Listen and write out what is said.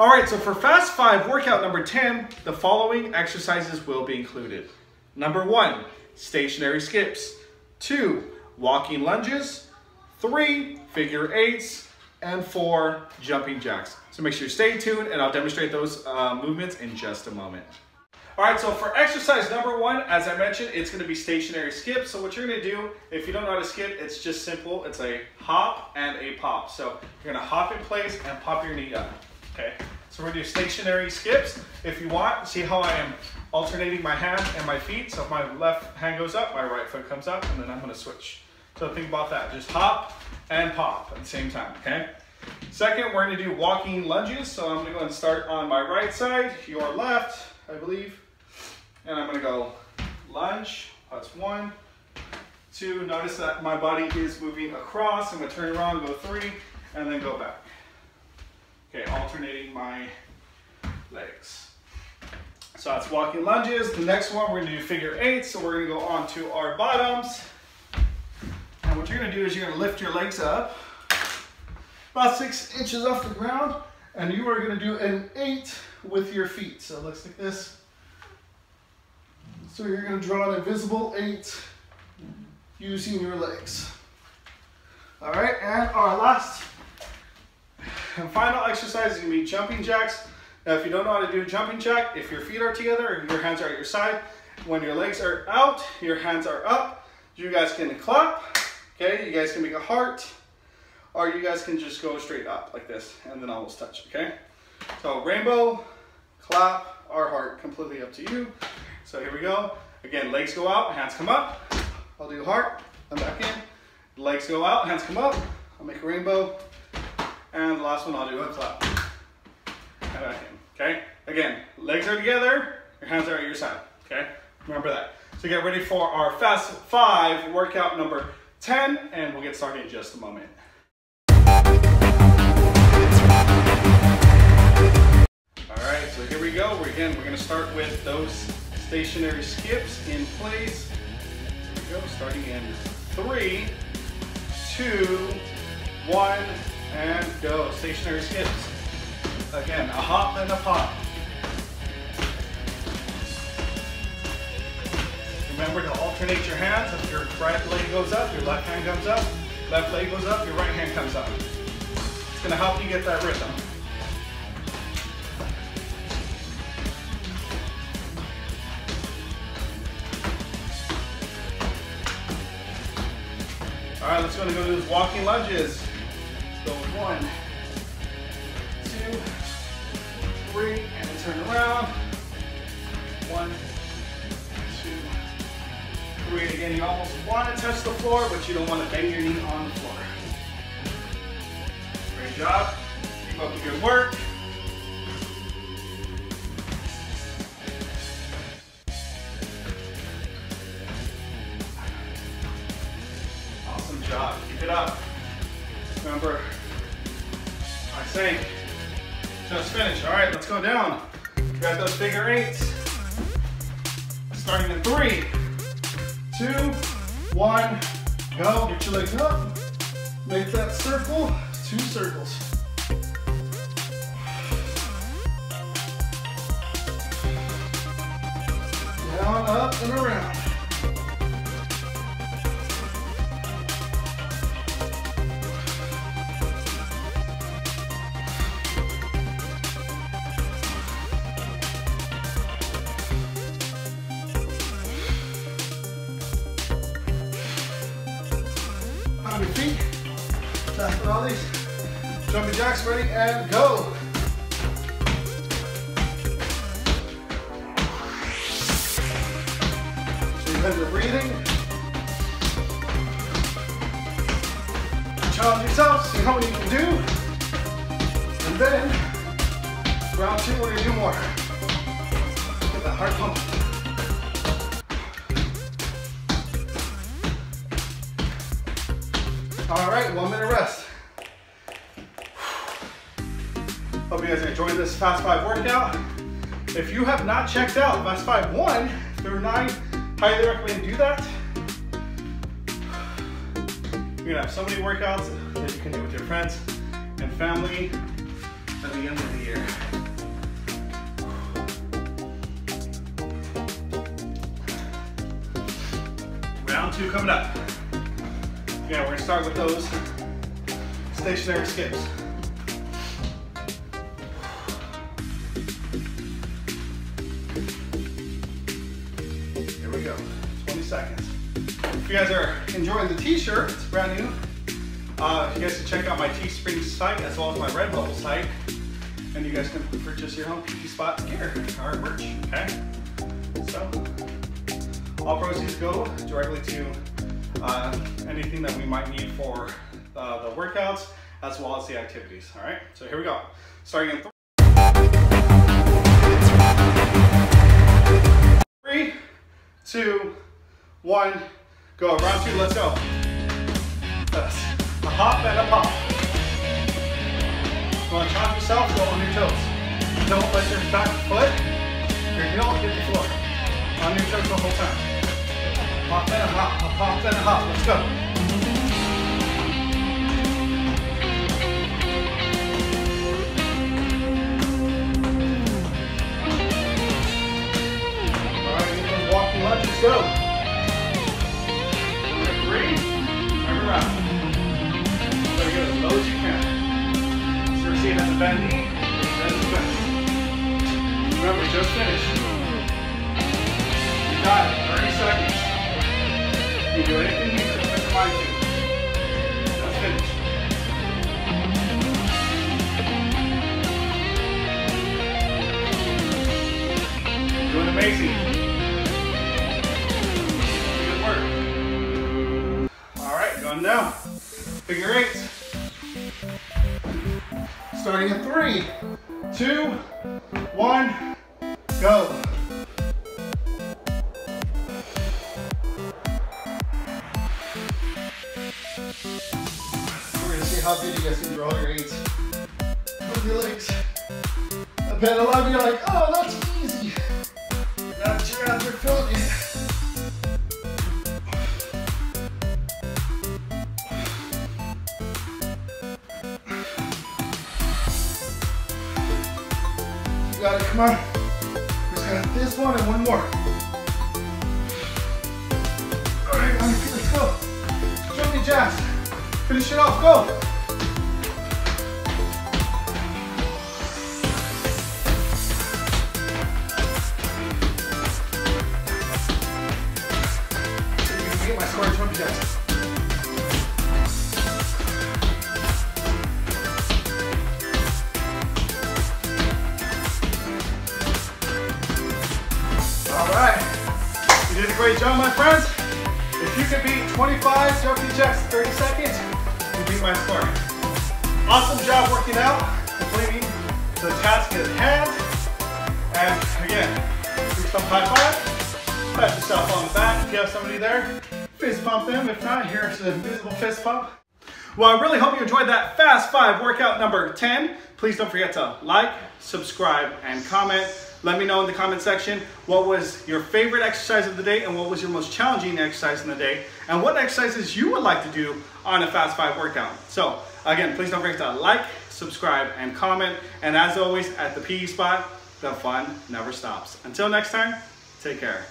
All right, so for Fast Five workout number 10, the following exercises will be included. Number one, stationary skips. Two, walking lunges. Three, figure eights. And four, jumping jacks. So make sure you stay tuned and I'll demonstrate those uh, movements in just a moment. All right, so for exercise number one, as I mentioned, it's gonna be stationary skip. So what you're gonna do, if you don't know how to skip, it's just simple. It's a hop and a pop. So you're gonna hop in place and pop your knee up, okay? So we're gonna do stationary skips. If you want, see how I am alternating my hand and my feet. So if my left hand goes up, my right foot comes up, and then I'm gonna switch. So think about that. Just hop and pop at the same time, okay? Second, we're gonna do walking lunges. So I'm gonna go and start on my right side, your left, I believe. And I'm gonna go lunge, that's one, two. Notice that my body is moving across. I'm gonna turn around, go three, and then go back. Okay, alternating my legs. So that's walking lunges. The next one, we're gonna do figure eights. So we're gonna go on to our bottoms. And what you're gonna do is you're gonna lift your legs up about six inches off the ground, and you are gonna do an eight with your feet. So it looks like this. So you're gonna draw an invisible eight using your legs. All right, and our last final exercise is gonna be jumping jacks. Now, if you don't know how to do a jumping jack, if your feet are together and your hands are at your side, when your legs are out, your hands are up, you guys can clap, okay? You guys can make a heart, or you guys can just go straight up like this and then almost touch, okay? So rainbow, clap, or heart, completely up to you. So here we go. Again, legs go out, hands come up. I'll do heart, I'm back in. Legs go out, hands come up. I'll make a rainbow. And the last one, I'll do a clap. Okay? Again, legs are together, your hands are at your side, okay? Remember that. So get ready for our Fast Five workout number 10, and we'll get started in just a moment. All right, so here we go. We're, again, we're gonna start with those stationary skips in place. Here we go, starting in three, two, one, and go. Stationary skips. Again, a hop and a pop. Remember to alternate your hands. If your right leg goes up, your left hand comes up. Left leg goes up, your right hand comes up. It's gonna help you get that rhythm. All right, let's go to go do those walking lunges. Go one, two, three, and then turn around. One, two, three. Again, you almost want to touch the floor, but you don't want to bang your knee on the floor. Great job. Keep up the good work. Just finish. All right, let's go down. Got those figure eights. Starting in three, two, one, go. Get your legs up. Make that circle, two circles. Down, up, and around. Feet. Back with all these. Jumping jacks ready and go. So you have your breathing. Challenge yourself, see how many you can do. And then, round two, we're gonna do more. Get that heart pumping. All right, one minute rest. Hope you guys enjoyed this Fast 5 workout. If you have not checked out Fast 5 1 through 9, highly recommend do that. You're gonna have so many workouts that you can do with your friends and family at the end of the year. Round two coming up. Yeah, we're gonna start with those stationary skips. Here we go, 20 seconds. If you guys are enjoying the t-shirt, it's brand new. Uh, you guys can check out my Teespring site as well as my Redbubble site. And you guys can purchase your own PE Spot gear or merch, okay? So, all proceeds go directly to uh, anything that we might need for uh, the workouts as well as the activities, all right? So here we go. Starting in three, two, one, go. Round two, let's go. A hop and a pop. You want to chop yourself, go on your toes. Don't let your back foot, your heel hit the hop and a hop. Let's go. All right, lunges, go. Three, every round. So get as low as you can. The bend knee, then the. Remember, just finish. You got it, 30 seconds. Doing amazing. Good work. All right, going down. Figure eight. Starting in three, two, one, go. See how good you guys can draw your eights your legs. I bet a you are like, oh, that's easy. There feeling it. You got it, come on. Just got this one and one more. All right, let's go. Show me jazz. Finish it off, go. All right. You did a great job, my friends. If you could beat 25 jumping jacks in 30 seconds, you beat my score. Awesome job working out, completing the task at hand. And again, do some high five. Pat yourself on the back if you have somebody there. Fist pump them. If not, here's an invisible fist pump. Well, I really hope you enjoyed that Fast Five workout number 10. Please don't forget to like, subscribe, and comment. Let me know in the comment section what was your favorite exercise of the day and what was your most challenging exercise in the day and what exercises you would like to do on a Fast Five workout. So again, please don't forget to like, subscribe, and comment. And as always, at the PE spot, the fun never stops. Until next time, take care.